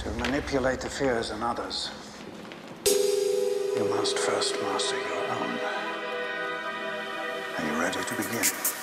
To manipulate the fears in others, you must first master your own. Are you ready to begin?